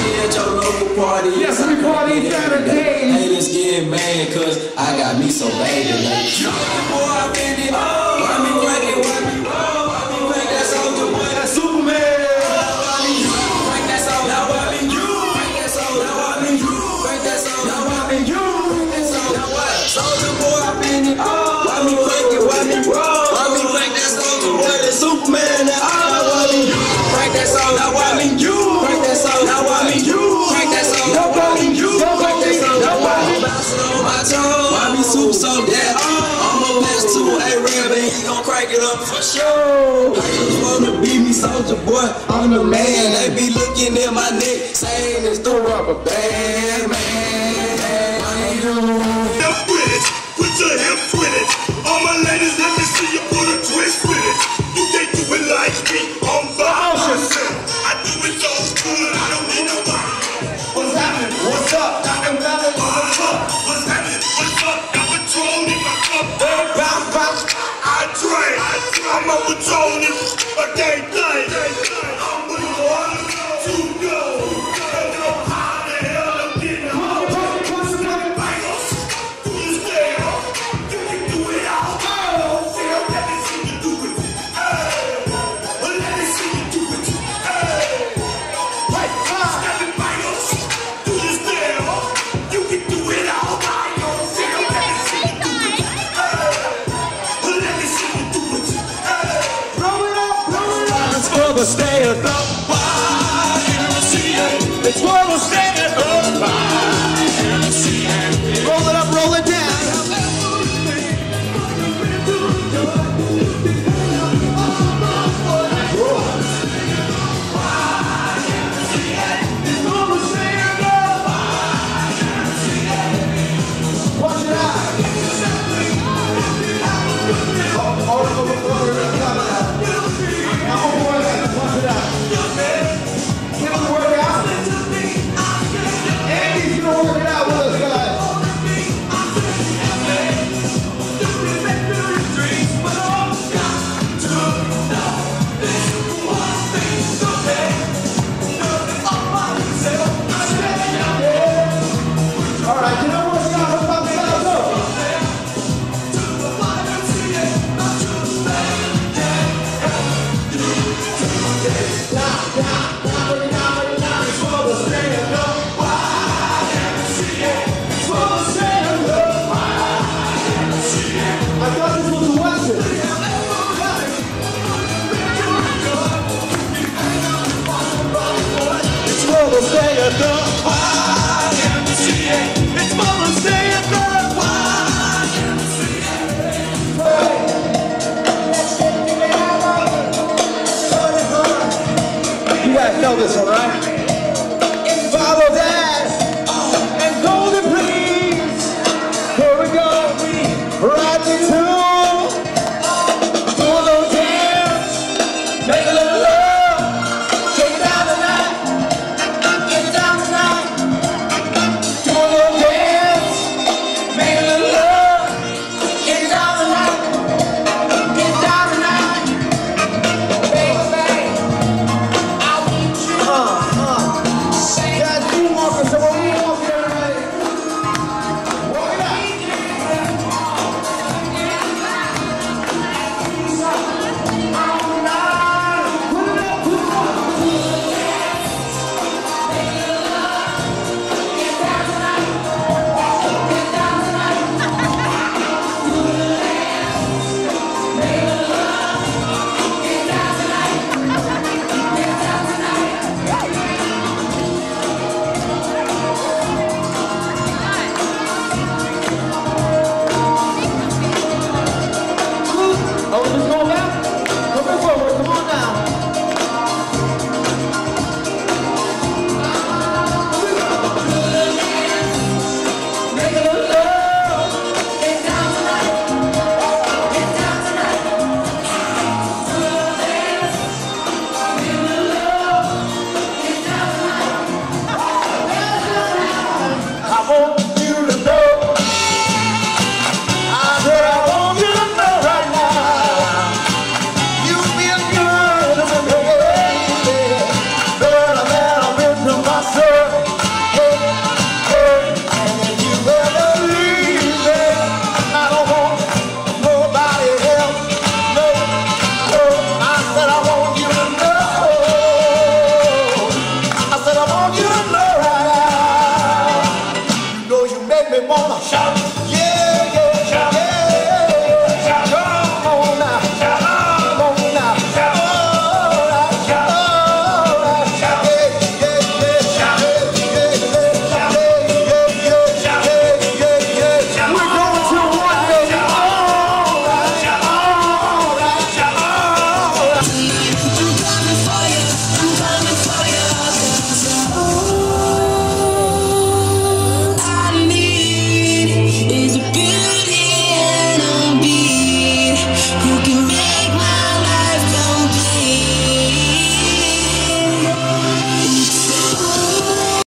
shit at your local party. Yes, we party Saturday. Haters get mad cause I got me so bad tonight. Boy, I bend it. Oh, I mean, crack it, for sure. I just wanna be me soldier boy. I'm the man. They be looking at my neck, saying it's the rubber band, man. I ain't Now with it, put your hips with it. All my ladies, let me see you put a twist with it. You can't do it like me. I'm by. I do it so good, I don't need nobody. What's happening? What's up? gonna stay at the bar. It's gonna stay. guys know this one, right? Shout